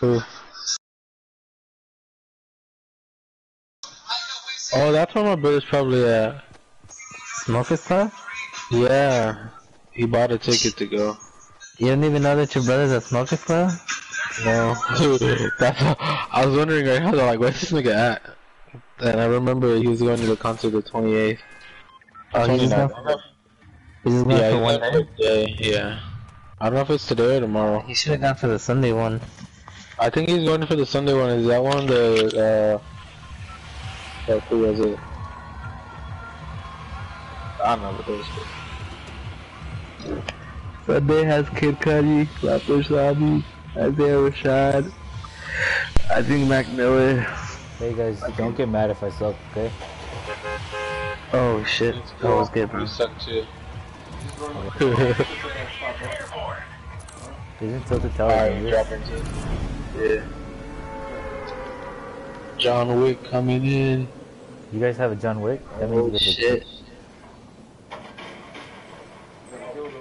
Who? Oh, that's where my brother's probably uh, at. Smoker's Club? Yeah. He bought a ticket to go. You don't even know that your brother's at Club? No. that's I was wondering right now, like, where's this nigga at? And I remember he was going to the concert the 28th. Oh, he's just 29th. going he's just going Yeah, for one day? for day, yeah. I don't know if it's today or tomorrow. He should have gone for the Sunday one. I think he's going for the Sunday one. Is that one the, uh, uh who was it? I don't know what it is. Sunday has Kid Cudi, Rapper Sabi, Isaiah Rashad, I think Mac Miller. Hey guys, don't get mad if I suck, okay? Oh shit, that was good, bro. You suck too. Isn't Tilted Tower Alright, dangerous? dropping to Yeah. John Wick coming in. You guys have a John Wick? That Oh means you guys shit.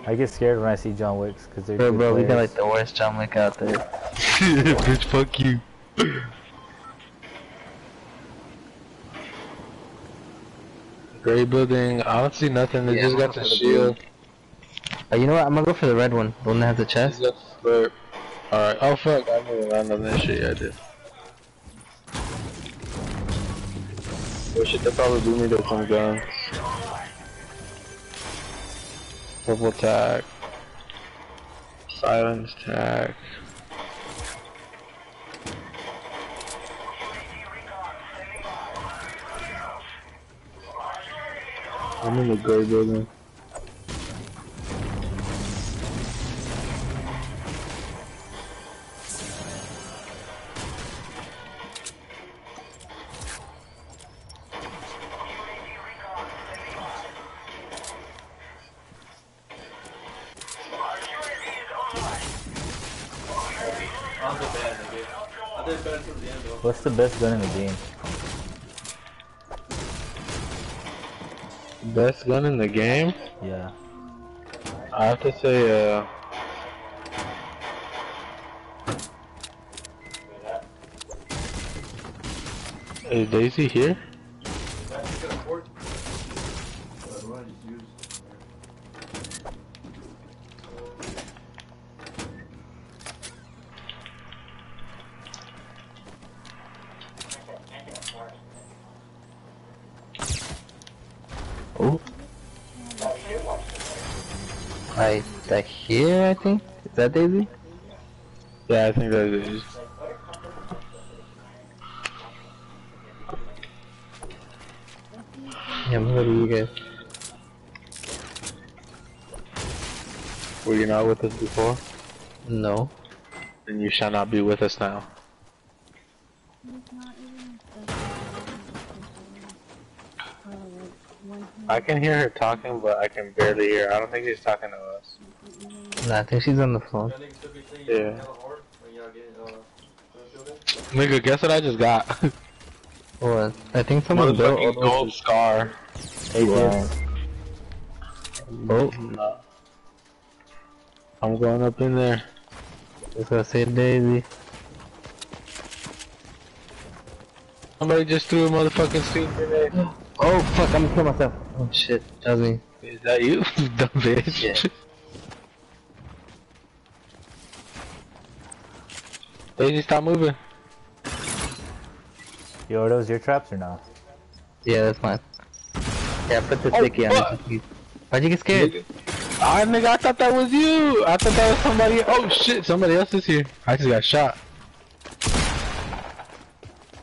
I get scared when I see John Wicks because they're Bro, good bro, we got like the worst John Wick out there. Bitch, fuck you. Gray building. I don't see nothing. They Yeah, just got the shield. Oh, you know what? I'm gonna go for the red one, the one that has the chest. The slurp. Alright. Oh fuck. I didn't land on that shit. I did. Oh shit. Probably blew me to some guns. Purple tag. Silence tag. I'm in the gray building. What's the best gun in the game? Best gun in the game? Yeah. I have to say, uh. Is Daisy here? That Daisy? Yeah, I think that is. Daisy. Yeah, what do you guys? Were you not with us before? No. Then you shall not be with us now. I can hear her talking, but I can barely hear. I don't think she's talking to us. Nah, I think she's on the phone. Yeah. Nigga, guess what I just got? What? I think someone built all Motherfucking gold those. scar. Hey, Wow. Oh, No. I'm going up in there. let's go say Daisy. Somebody just threw a motherfucking steel grenade. Oh fuck, I'm gonna kill myself. Oh shit, that was me. Is that you, dumb bitch? Yeah. Daisy, stop moving. Yo, are those your traps or not? Yeah, that's mine. Yeah, put the Oh, sticky on fuck. it. Why'd you get scared? Ah, nigga, I thought that was you. I thought that was somebody. Oh shit, somebody else is here. I just got shot.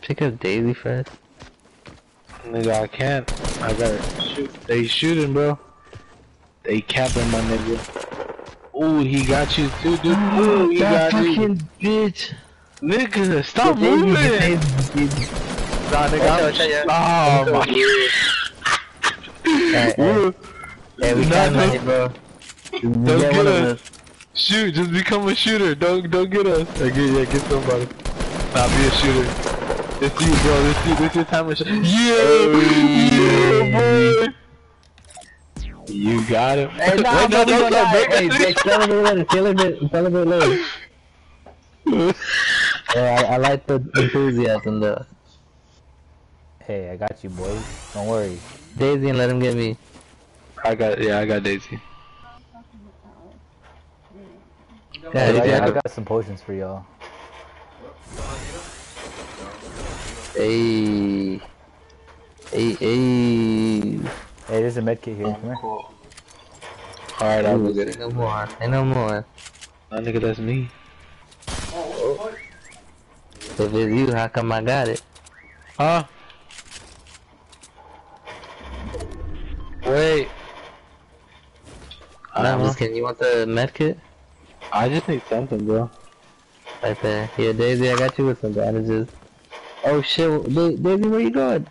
Pick up Daisy first. Nigga, I can't. I gotta shoot. They shooting, bro. They capping my nigga. Ooh, he got you too, dude. Ooh, he that got you. fucking bitch! Nigga, stop Daisy, moving. Daisy, Daisy. Nah, nigga, I'm- watch out. Oh my. Hey, hey, Ooh. hey, we Nah, can't it, bro. Don't get get us. us. Shoot, just become a shooter. Don't don't get us. Yeah, get, yeah, get somebody. Nah, be a shooter. It's you, bro. This you. This your time to shoot. Yeah, oh, yeah, boy. You got him. Hey, nah, Wait, no, bro, we don't gonna stop. die. Break Hey, us Jake, celebrate later, celebrate, celebrate later. Yeah, I, I like the enthusiasm though. Hey, I got you, boys. Don't worry. Daisy and let him get me. I got yeah, I got Daisy. Yeah, Hey, I, Daisy, got, I I got- got some potions for y'all. Hey. Hey, hey. Hey, there's a medkit here. Come here. Alright, I'll go get it. no more. Ain't no more. Nah, nigga, that's me. If it's you, how come I got it? Huh? Wait. No, I'm Uh-huh. just kidding. You want the med kit? I just need something, bro. Right there. Yeah, Daisy, I got you with some bandages. Oh shit, Da- Daisy, where you going?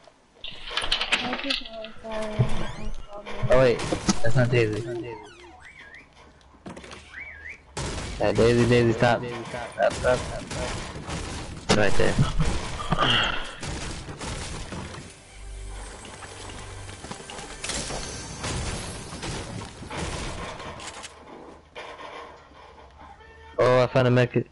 Oh wait, that's not Daisy. Yeah, Daisy, Daisy, stop. Stop, stop, stop. Right there. Oh, I found a med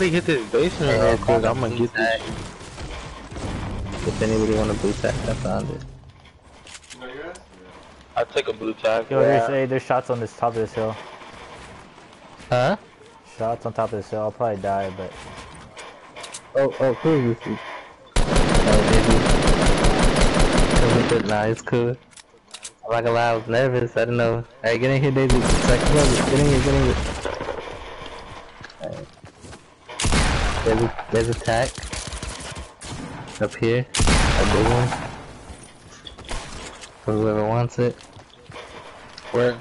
Bro, nobody hit this basement real quick. I'm gonna get this. If anybody want a blue tag, I found it. I take a blue tag. Yo, there's hey, there's shots on this top of this hill. Huh? Shots on top of this hill. I'll probably die, but Oh, oh, who is this? Oh, Daisy. Come with it. Nah, it's cool. I'm not I was nervous. I don't know. Hey, get in here, Daisy. It's like, come on, get in here, get in here. Alright. There's a, there's tack. Up here. A big one. For whoever wants it. Where?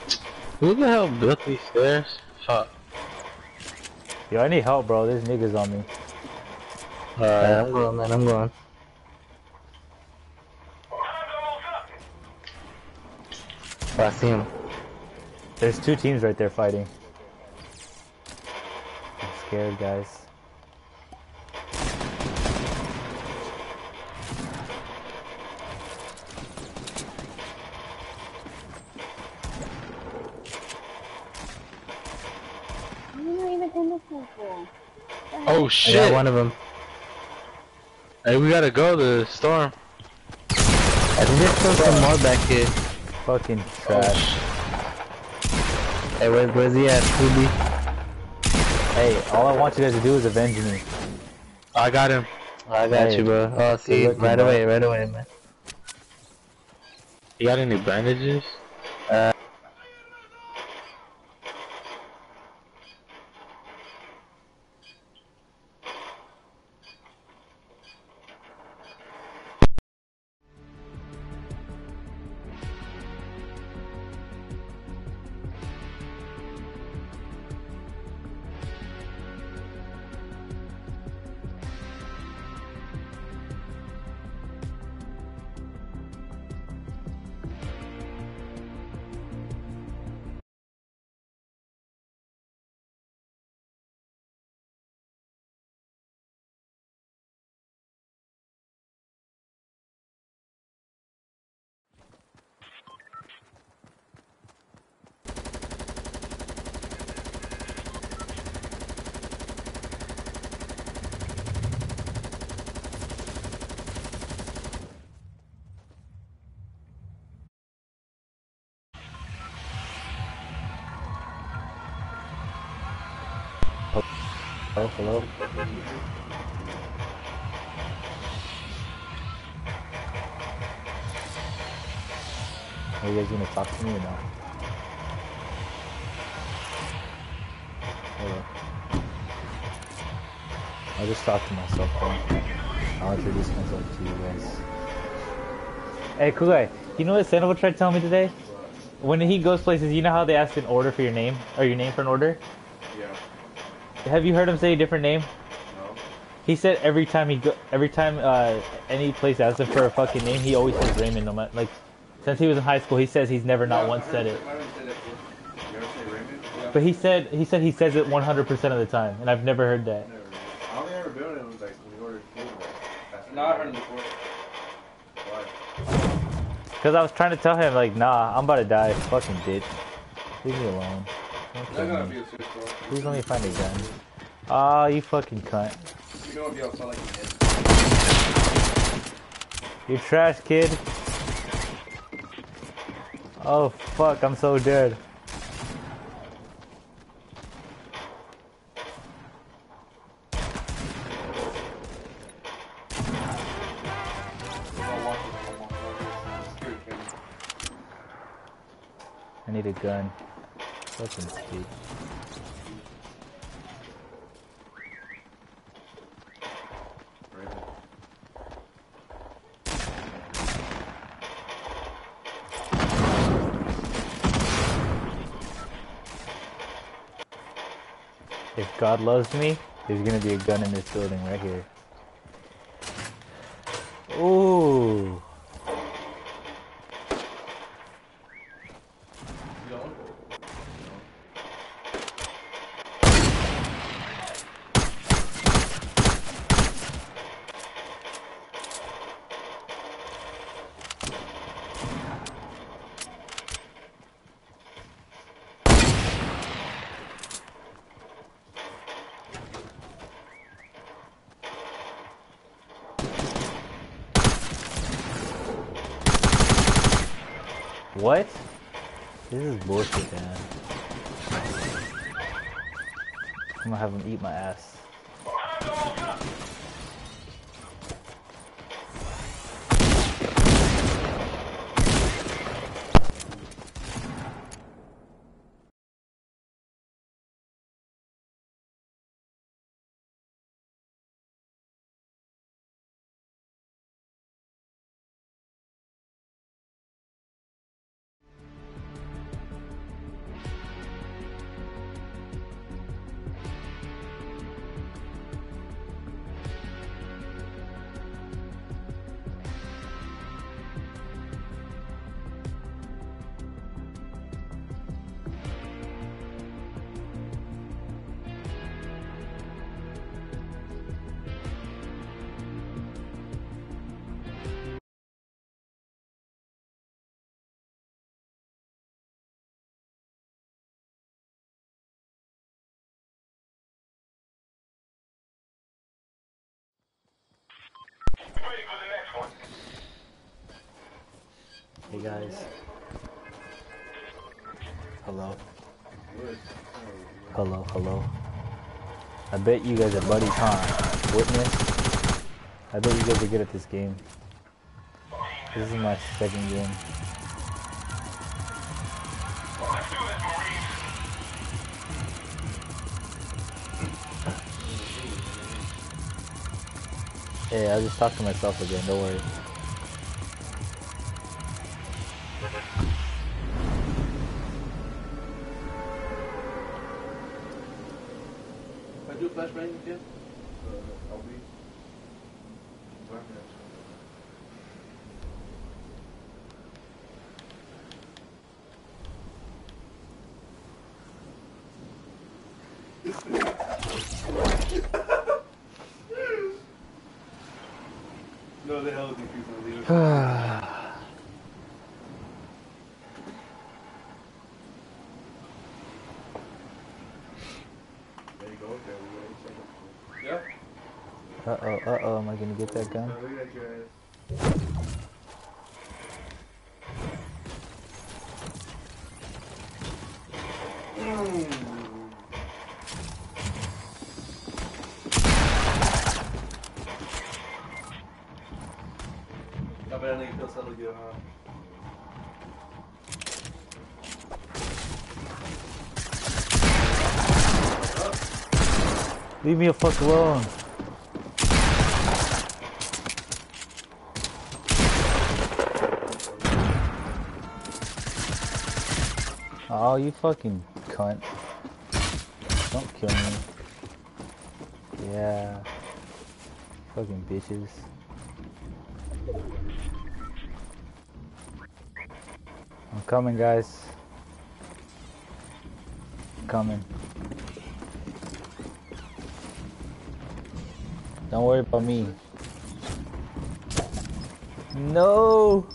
Who the hell built these stairs? Fuck. yo, I need help, bro. There's niggas on me. Alright, Alright. I'm going, man. I'm going. Oh, I see him. There's two teams right there fighting. I'm scared, guys. I'm not even in the pool. Oh I got shit. one of them. Hey, we gotta go to the storm. I think there's still some more back here. Fucking Oh, trash. Hey, where's, where's he at, Scooby? Hey, all I want you guys to do is avenge me. I got him. I got Hey, you, bro. Oh, see, right bro. away, right away, man. You got any bandages? I'll just talk to myself then. I'll introduce myself to you guys. Hey, Kugai, you know what Sandoval tried to tell me today? when he goes places, you know how they ask an order for your name or your name for an order. Yeah. Have you heard him say a different name? No. He said every time he go, every time uh, any place asks him for a fucking name, he always says Raymond. No matter like, since he was in high school, he says he's never not once said it. I heard him say that before. You ever say Raymond? Yeah. But he said he said he says it 100% of the time, and I've never heard that. Never. I only ever been in was like we ordered food. Like, that's No, I heard him before. Why? Cause I was trying to tell him like, nah, I'm about to die, fucking bitch. Leave me alone. Don't kill me. be a switch, bro. Please let me find a gun. Ah, you fucking cunt. You don't be outside like a. You trash kid. Oh fuck, I'm so dead. Need a gun. Fucking stupid. If God loves me, there's gonna be a gun in this building right here. Ooh. What? This is bullshit, man. I'm gonna have him eat my ass. Bet you guys are buddies, huh? Witness? I bet you guys are good at this game. This is my second game. Hey, I just talked to myself again, don't worry. I flashbang again? Uh, I'll be. No, the hell is increasing the leader. There you go. Okay, we got a second. Yeah? Uh oh, uh oh, am I gonna get that gun? Leave me a fuck alone. Oh, you fucking cunt. Don't kill me. Yeah. Fucking bitches. I'm coming, guys. Coming. Don't worry about me. No!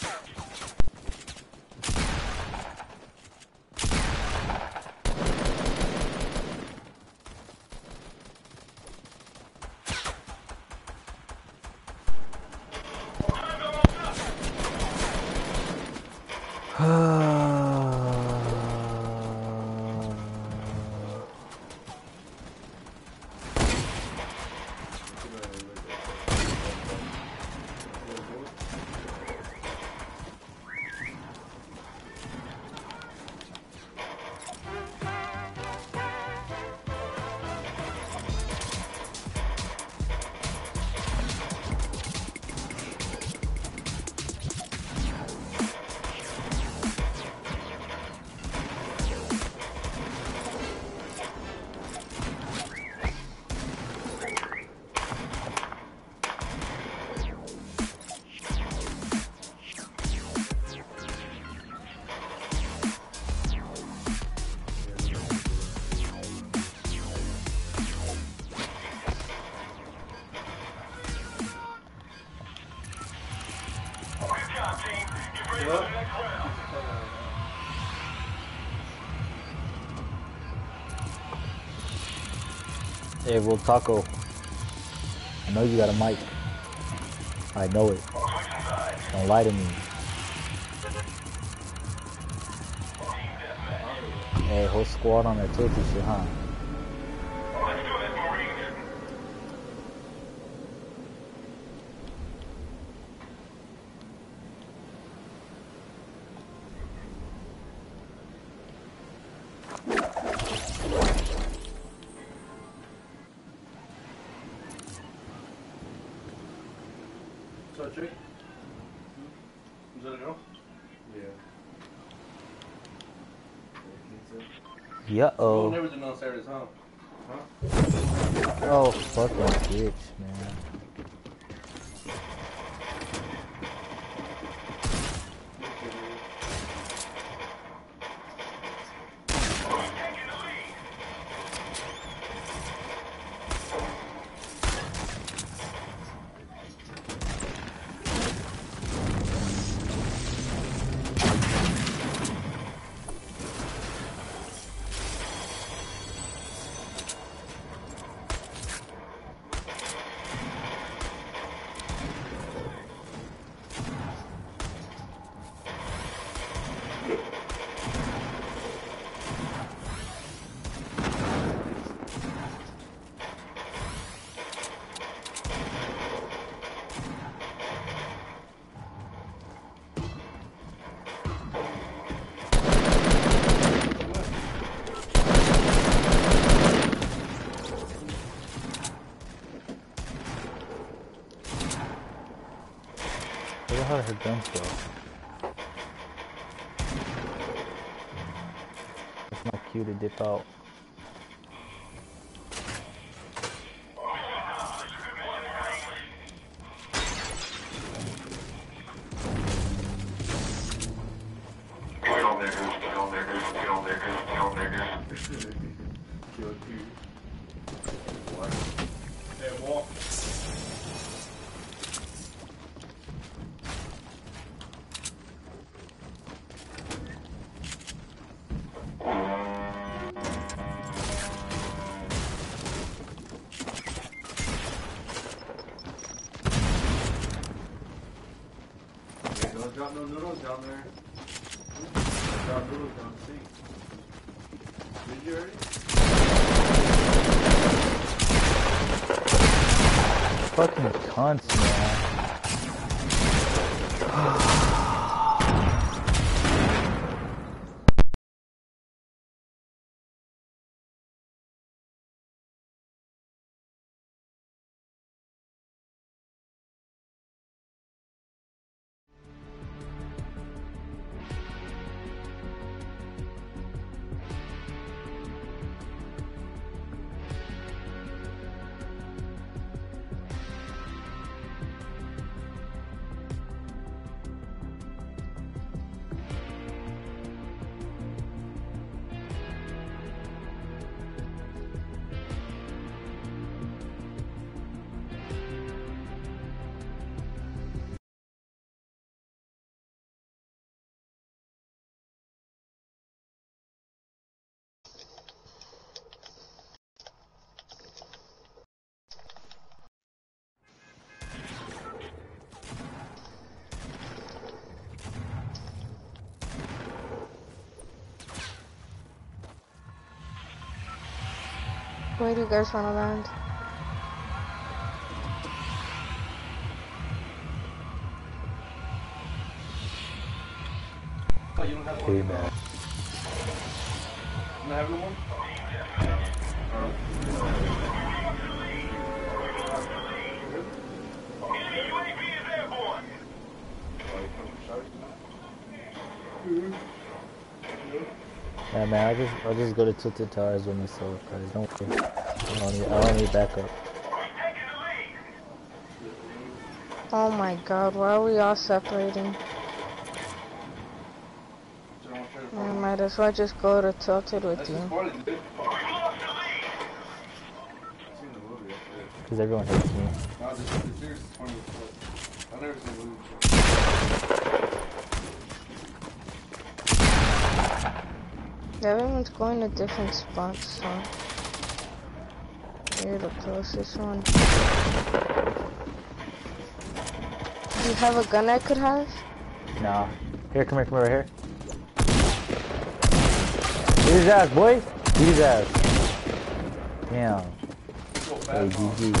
Yeah. Hey, Will Taco. I know you got a mic. I know it. Don't lie to me. Hey, whole squad on that tilty shit, huh? Yeah, oh. never do on Saturdays, huh? Huh? Oh, fucking bitch, My to dip out. Where do you guys want to land? Oh, you don't have? Hey, man. You don't have one? Man, I'll just, I'll just go to Tilted Towers with myself, guys. Don't worry. I don't need, I don't need backup. Oh my god, why are we all separating? I might as well just go to Tilted with That's you. just part of. I've seen the movie. that's. Because everyone hates me. No, the, the series is funny as fuck. I've never seen the movie before. Everyone's going to different spots, so. You're the closest one. Do you have a gun I could have? Nah. Here, come here, come over here. Beat his ass, boy! Beat his ass. Damn. Hey, fast,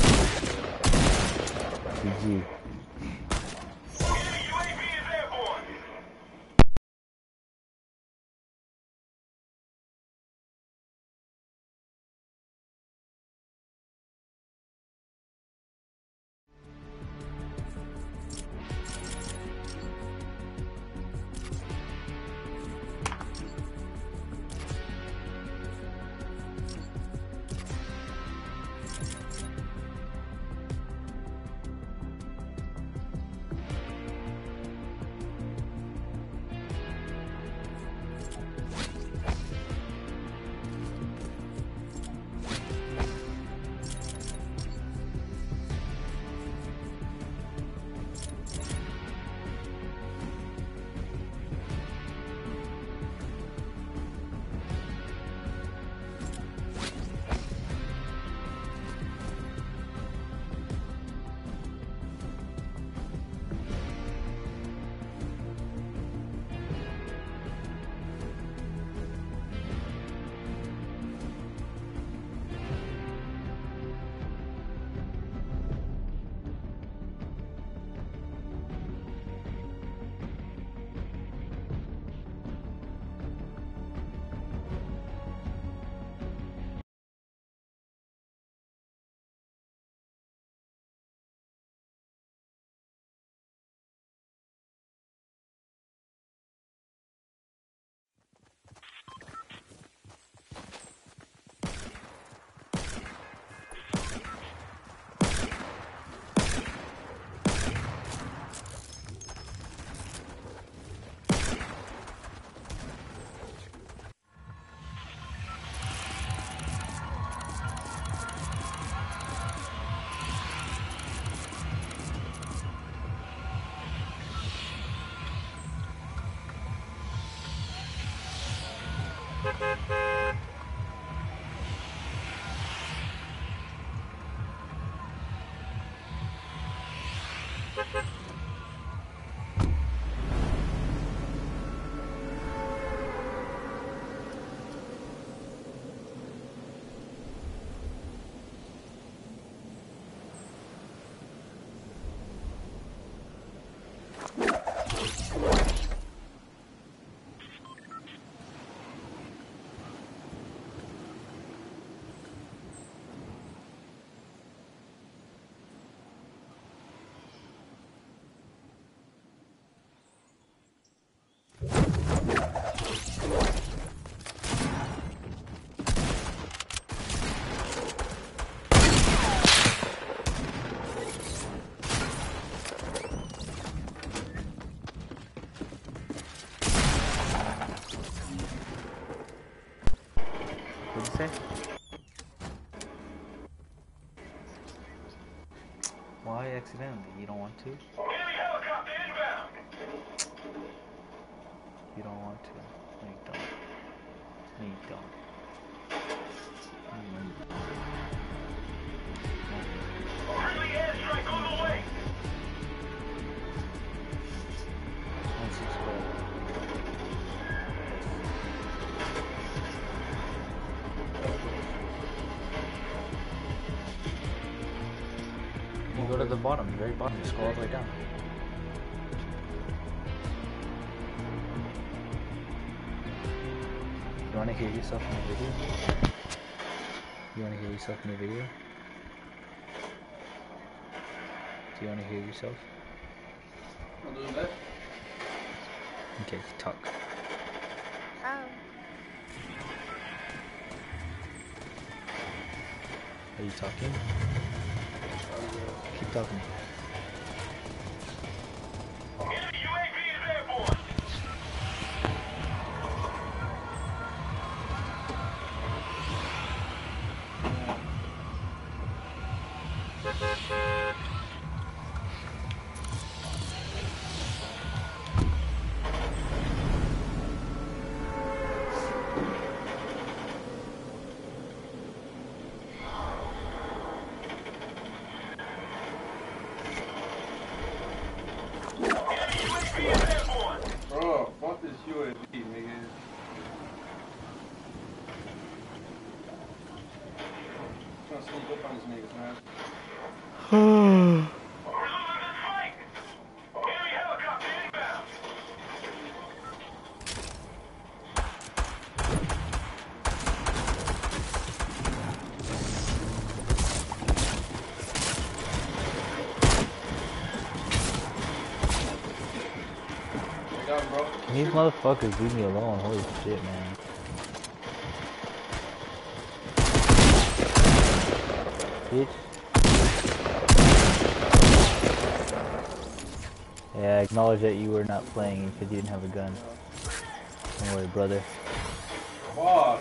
accidentally. You don't want to? The bottom, the very bottom, you scroll all the way down. You wanna hear yourself in the video? You wanna hear yourself in the video? Do you wanna hear yourself? I'm doing that. Okay, talk. Um, Are you talking? так. These motherfuckers leave me alone? Holy shit, man. Bitch. Yeah, I acknowledge that you were not playing because you didn't have a gun. Don't worry, brother. Fuck,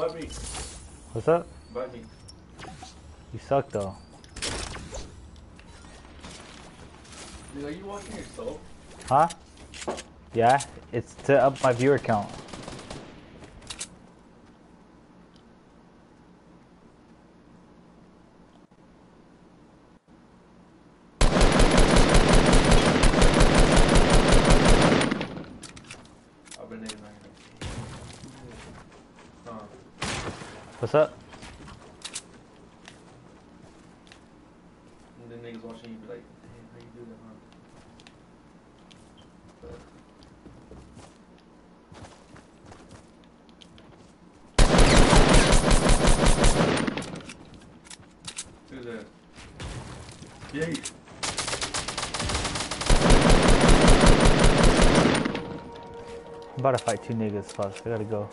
Me. What's up? Me. You suck though. Dude, are you watching yourself? Huh? Yeah, it's to up my viewer count. What's up? And then niggas watching you be like, hey, how you do that, huh? Yay. I'm about to fight two niggas, first, I gotta go.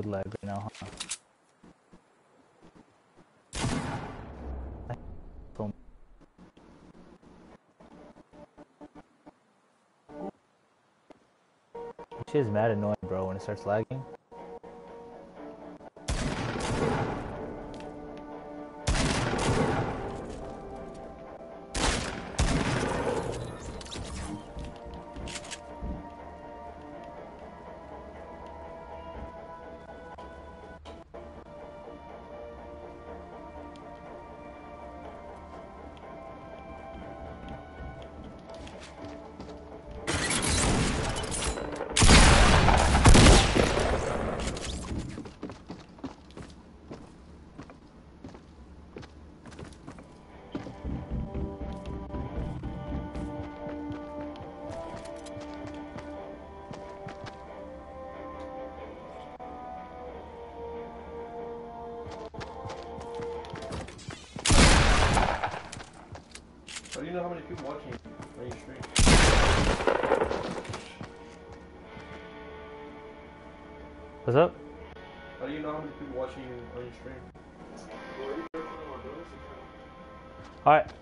Good lag right now, huh? So- is mad annoying, bro, when it starts lagging.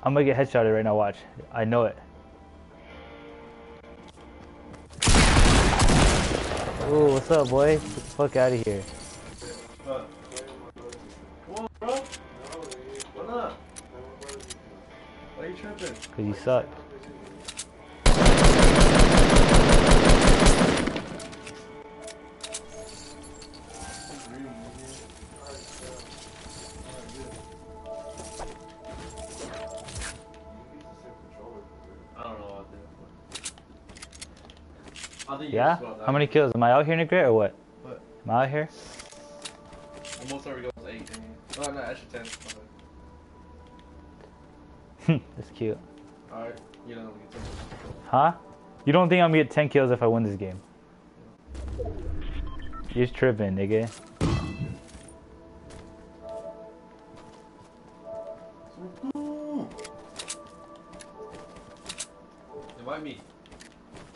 I'm gonna get headshotted right now, watch. I know it. Ooh, what's up, boy? Get the fuck out of here. Come on, bro. Why not? Why are you tripping? Cause you suck. Yeah? How many kills? Am I out here, Nigret, or what? What? Am I out here? Almost every goal was eight. I mean. Oh, no, actually ten. That's cute. Alright, you don't get ten. Huh? You don't think I'm gonna get 10 kills if I win this game? You're tripping, nigga.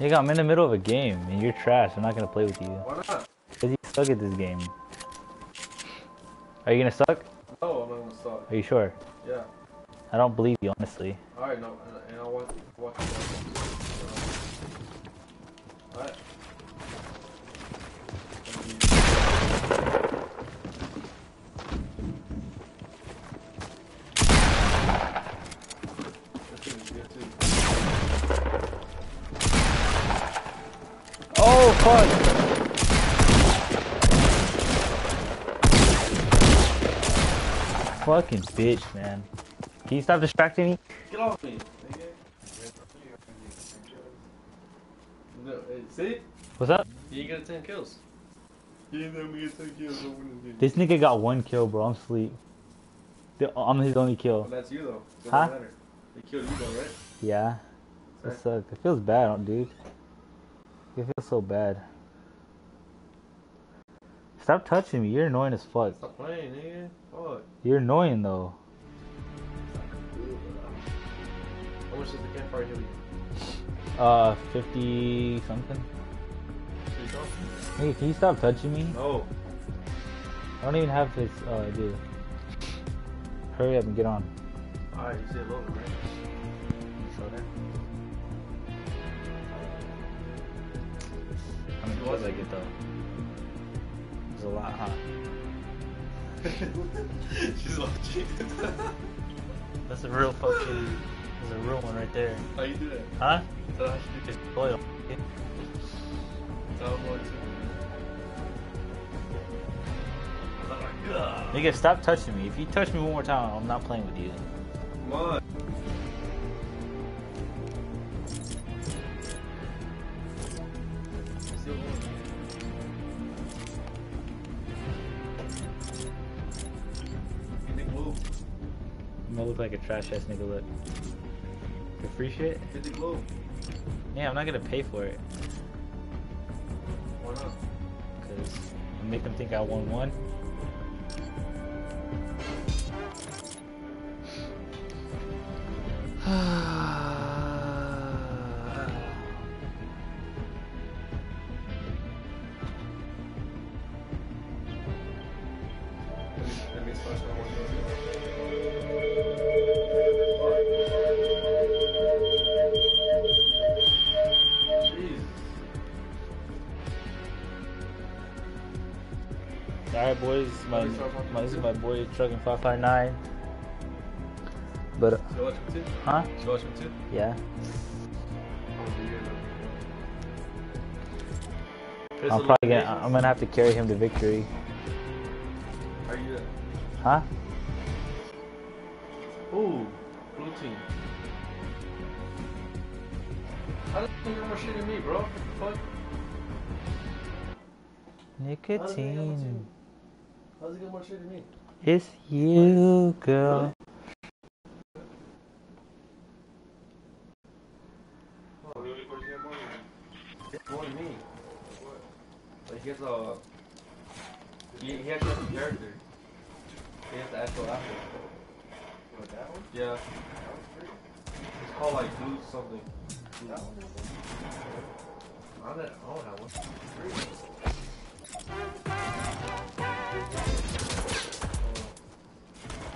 Nigga, I'm in the middle of a game and you're trash. I'm not gonna play with you. Why not? Cause you suck at this game. Are you gonna suck? No, I'm not gonna stop. Are you sure? Yeah. I don't believe you, honestly. Alright, no, and, I want. Alright. Fuck! Fucking bitch, man. Can you stop distracting me? Get off me, nigga. No, hey, see? What's up? You get 10 kills. He ain't never get 10 kills over this nigga got one kill, bro. I'm asleep. The- I'm his only kill. Well, that's you though. Doesn't Huh? matter. They killed you though, right? Yeah. That sucks. It feels bad, dude. It feel so bad. Stop touching me. You're annoying as fuck. Stop playing, nigga. Fuck. You're annoying though. How much does the campfire heal you? Uh, 50 something. Nigga, can you stop touching me? No. I don't even have his, uh, dude. Hurry up and get on. Alright, you said Logan, right? How many kills I get though? It's a lot, huh? She's watching. That's a real fucking. That's a real one right there. How you do that? Huh? Her how she do that. Loyal. Tell her more too. Oh. Nigga, stop touching me. If you touch me one more time, I'm not playing with you. Come on. Trash ass nigga look. The free shit? Get the. Yeah, I'm not gonna pay for it. Why not? Cause I make them think I won one. Let this is my boy trucking 559. But uh, I watch too? huh? I watch him too? Yeah. Chris, I'm probably gonna? I'm gonna have to carry him to victory. Are you there? Huh? Ooh, blue team. How does he get more shit than me, bro? What the fuck? Nicotine. How does he get more shit than me? It's you, girl. Oh, really? Of course, he more than me. He has me. Like, he has a. He, he actually has a character. He has the actual actor. What, that one? Yeah. It's called, like, Dude something. That one? I don't know that one.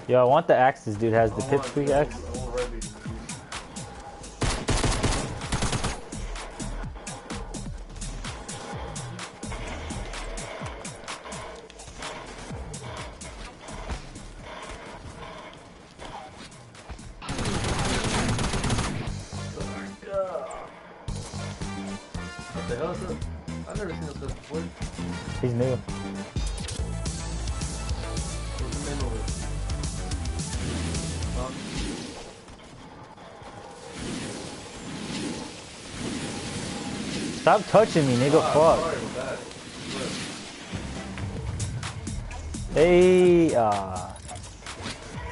Yo, I want the axes, dude has, the pipsqueak axe. Stop touching me, nigga. ah, Fuck. Sorry about that. Look. Hey, ah.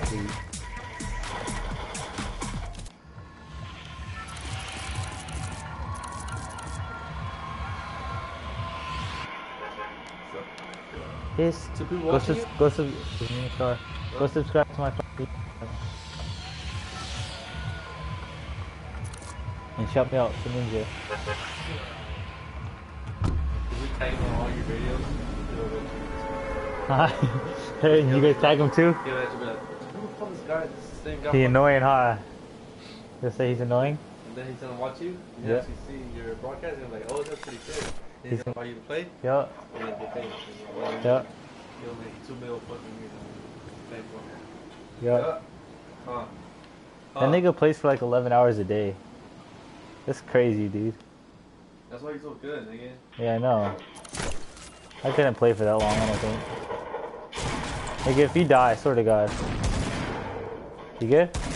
Sweet. Yes. Go you? go sub. Go subscribe to my and shout me out to Ninja. Is it on all your videos? Hi. hey, you guys tag him too? Yeah, that should be like, who the fuck is this guy? This same guy. He annoying, huh? Just say he's annoying. And then he's gonna watch you. And Yeah. yeah. actually see your broadcast and like, oh, that's pretty sick. Then he's gonna invite you to play. Yup. And then they pay. Well, Yup. He'll make two mil fucking years on pay for it. Yup. Huh. That nigga plays for like 11 hours a day. That's crazy, dude. That's why he's so good, nigga. Yeah, I know. I couldn't play for that long, I don't think. Like, if you die, I swear to God. You good?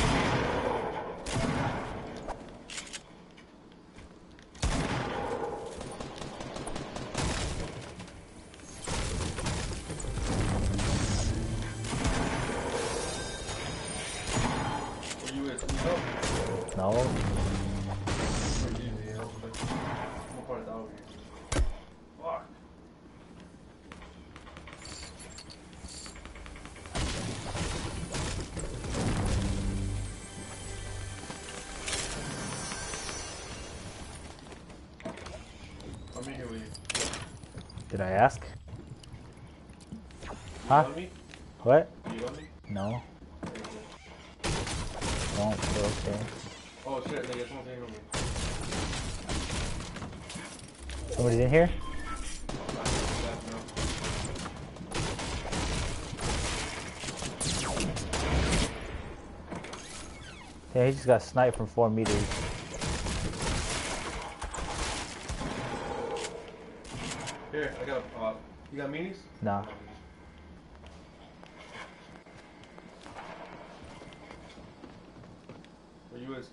Got sniped from four meters. Here, I got a, uh, you got minis? Nah. Where you is?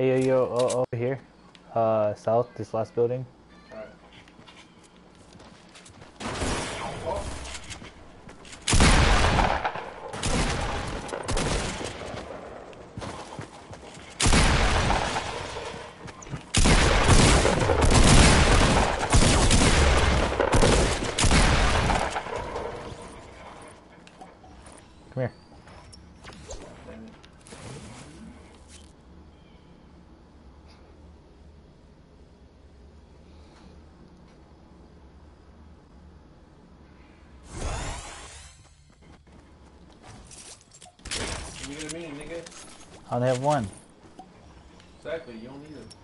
Hey, yo, yo, over here. Uh, south, this last building. Alright. Come here. Damn it. You get a mini, nigga? I only have one. Exactly, you don't need it.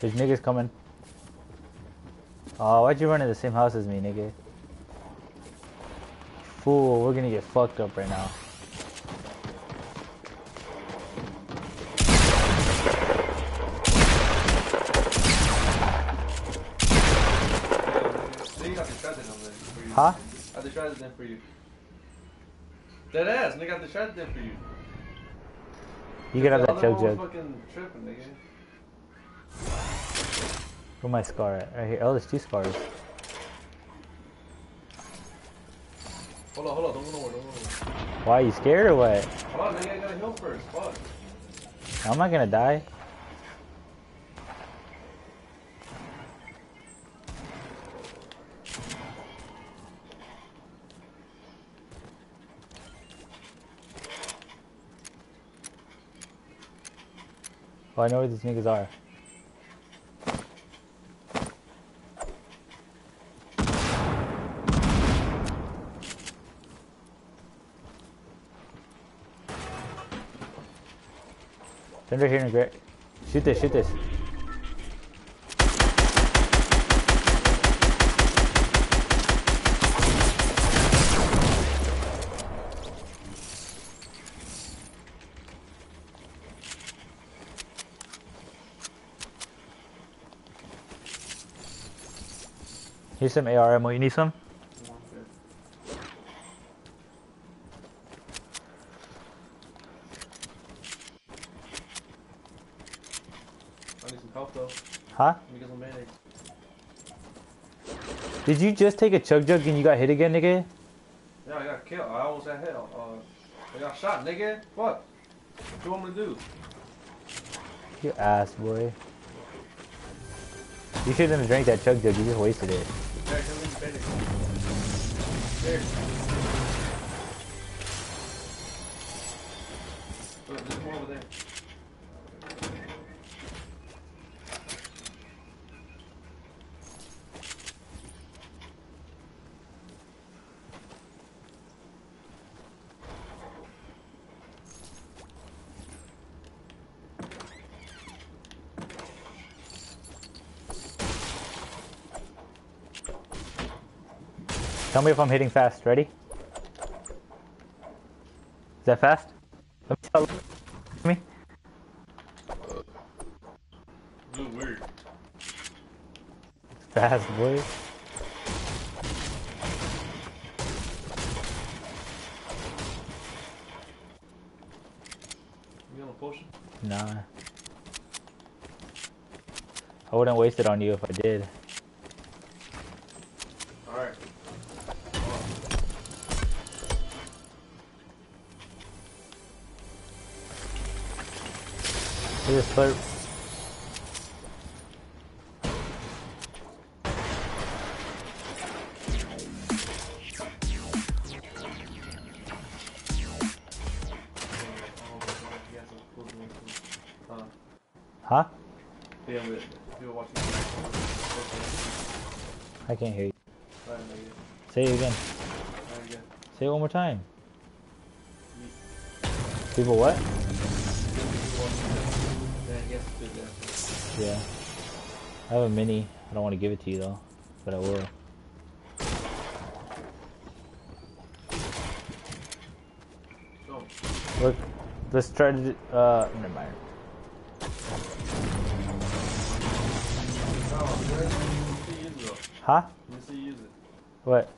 There's niggas coming. Oh, why'd you run in the same house as me, nigga? Fool, we're gonna get fucked up right now. They got distracted on there for you. Huh? I distracted them for you. Dead ass, nigga, I distracted them for you. You can have that one was fucking tripping, nigga. Where my scar at? Right here. Oh, there's two scars. Hold on, hold on, don't go nowhere, don't go nowhere. Why, you scared or what? Hold on, nigga, I gotta heal first. Fuck. I'm not gonna die. Oh, I know where these niggas are. They're here in the grit. Shoot this, shoot this. Here's some AR ammo. You need some? I need some help though. Huh? Let me get some mayonnaise. Did you just take a chug jug and you got hit again, nigga? Yeah, I got killed. I almost got hit. Uh, I got shot, nigga. What? What you want me to do? You ass boy. You shouldn't have drank that chug jug. You just wasted it. There, come in, mayonnaise. There. Look, there's more over there. Tell me if I'm hitting fast. Ready? Is that fast? Let me tell me. Weird. Fast, boy. You on a potion? Nah. I wouldn't waste it on you if I did. Huh? but watching. I can't hear you. Say it again. Say it one more time. People what? Yeah, I good. Yeah. I have a mini. I don't want to give it to you though, but I will. So, Look, let's try to. Uh, never mind. oh, man.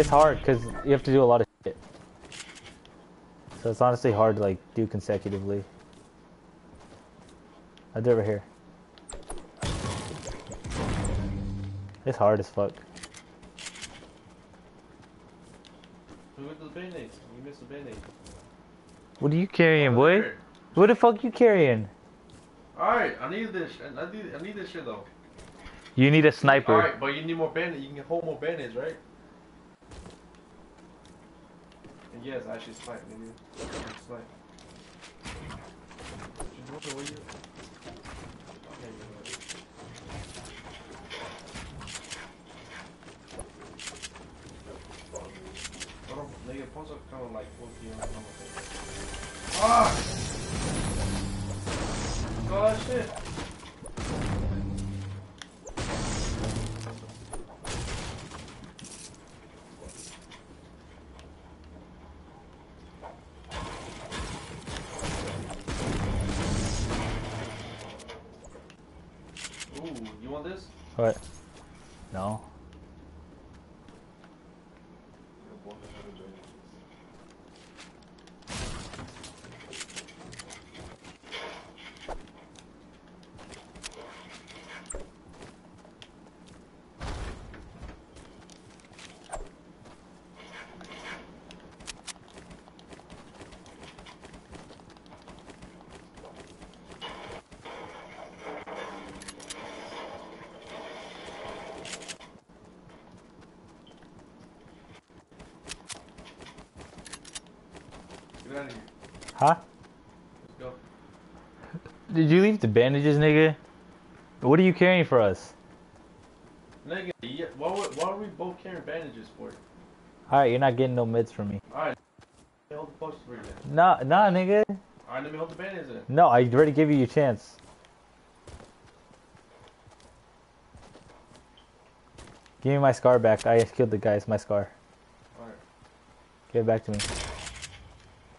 It's hard because you have to do a lot of shit. So it's honestly hard to like do consecutively. I'll do it right here. It's hard as fuck. Who went to the band-aids? You missed the band-aid. What are you carrying, boy? What the fuck are you carrying? Alright, I need this. I need, I need this shit though. You need a sniper. Alright, but you need more band-aids. You can hold more band-aids, right? And yes, I should snipe, nigga. Snipe. What you? Okay, you know what. I don't, nigga, phones are kind of like 4 p.m. Ah! Oh, shit. Ooh, you want this? What? No. Get out of here. Huh? Let's go. Did you leave the bandages, nigga? What are you carrying for us? Nigga, yeah, why, why are we both carrying bandages for? Alright, you're not getting no mids from me. Alright. Hold the poster for you then. Nah, nah, nigga. Alright, let me hold the bandages then. No, I already gave you your chance. Give me my scar back. I killed the guy. It's my scar. Alright. Give it back to me.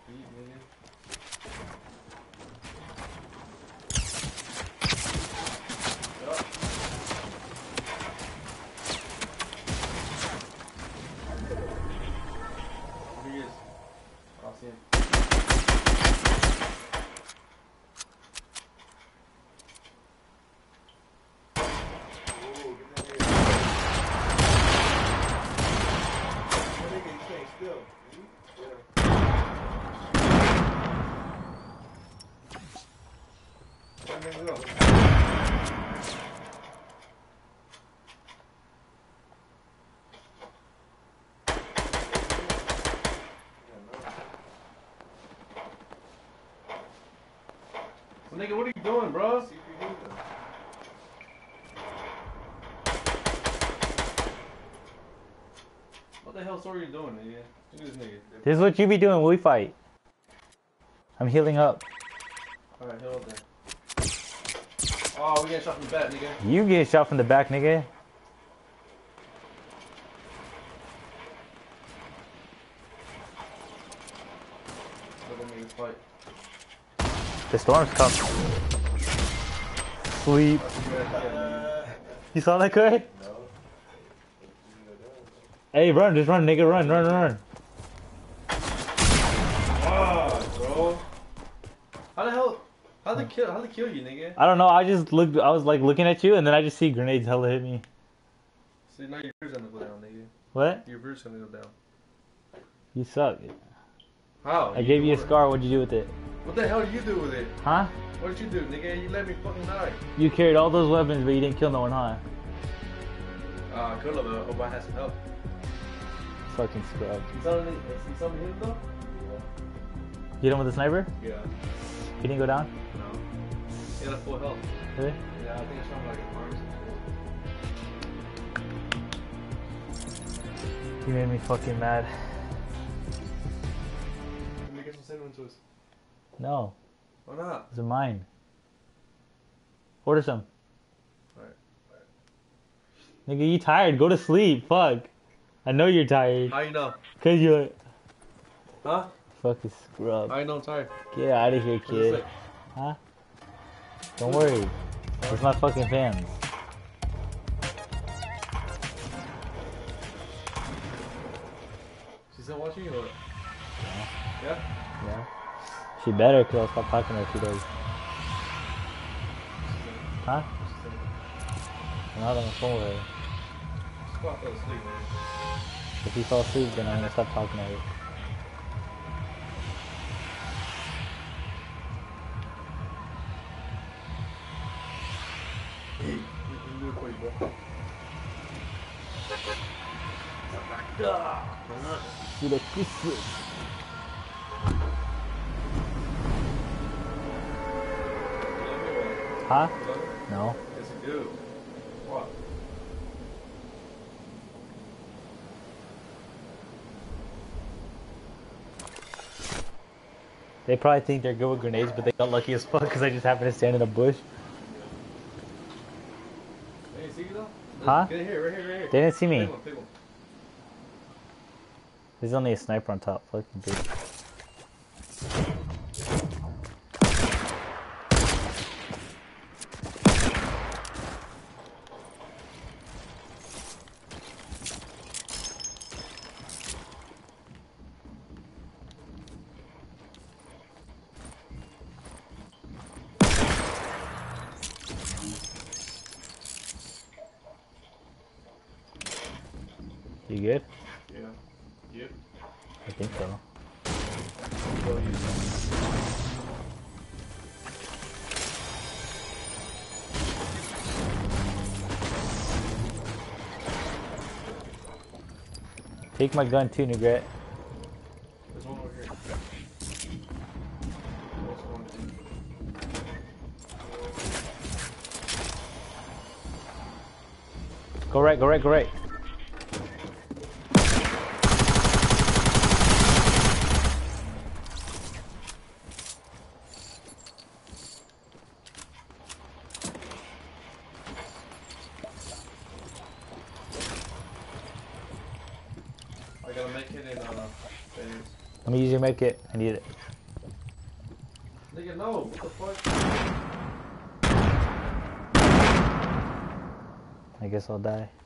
Eat, nigga. Yup. Here he is. I'll see him. Where did he go? So, nigga, what are you doing, bro? What the hell story are you doing, nigga? Look at this nigga. This is what you be doing when we fight. I'm healing up. Alright, hold there. Oh, we getting shot from the back, nigga. You get shot from the back, nigga. Look at me fight. The storm's coming. Sleep. You saw that guy? Hey, run, just run, nigga, run, run, run. Ah, bro. How the hell? How they kill? How kill you, nigga? I don't know, I just looked, I was like looking at you and then I just see grenades hella hit me. See, now your beer's gonna go down, nigga. What? Your beer's gonna go down. You suck. How? I gave you a it. scar, what'd you do with it? What the hell did you do with it? Huh? What did you do, nigga? You let me fucking die. You carried all those weapons but you didn't kill no one, huh? Uh, could have, uh, hope I had some help. Fucking scrub. You saw me, you saw me hit him though? You hit him with a sniper? Yeah. He didn't go down? He had a full health. Really? Yeah, I think I shot him like an arm. You made me fucking mad. Let me get some cinnamon toast. No, Why not? are mine. Order some. Alright. Nigga, you tired? Go to sleep. Fuck. I know you're tired. How you know? Cause you're Huh? fucking scrub. You know I'm tired? Get out of here, kid. Huh? Don't worry. It's my fucking fans. She's still watching you or? Yeah? Yeah. She better, cause I'll stop talking to her if she does. Huh? I'm not on the phone with her. She's fell asleep, man. If she falls asleep, then I'm gonna stop talking to her. Or what? Huh? No. Yes? They probably think they're good with grenades, but they got lucky as fuck because I just happened to stand in a bush. See you though? Huh? Get here, right here, right here. They didn't see me. Pick one, pick one. There's only a sniper on top. Fucking bitch. Take my gun too, Nugret. There's one over here. Go right, go right, go right. I gotta make it in uh phase. Let me use your med kit. I need it. Nigga, no. What the fuck? I guess I'll die.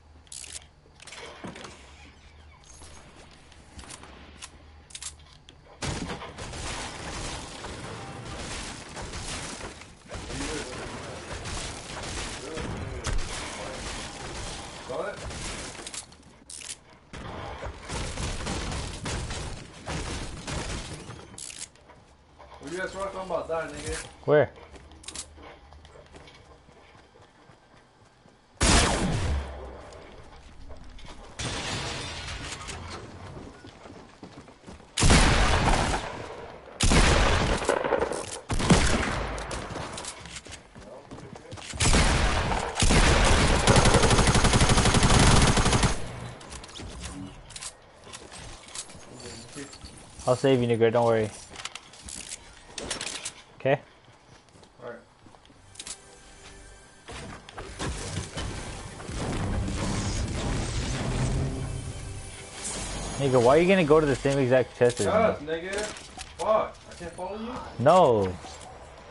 I'll save you, nigga. Don't worry. Okay. Nigga, why are you gonna go to the same exact chest as me? Nigga. Fuck. I can't follow you? No.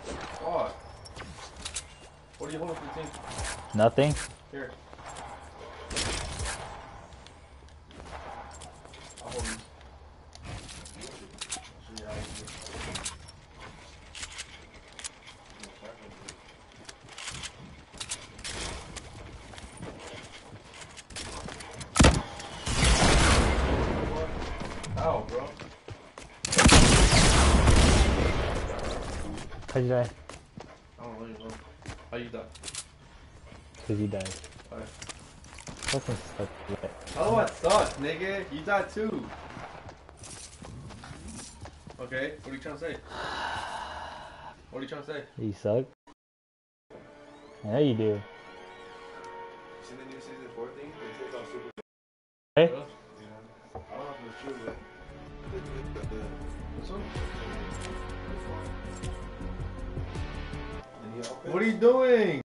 Fuck. What are you holding for the team? Nothing. Here. How'd die? I don't really know. How you die? Cause you died. Alright. Fucking suck. Yeah. Oh, it sucks, nigga. You died too. Okay, what are you trying to say? What are you trying to say? You suck. Yeah, you do. See the new season four thing? It takes off super. Hey? Yeah. I don't know if it's true, but. the- the- the- This one? What are you doing?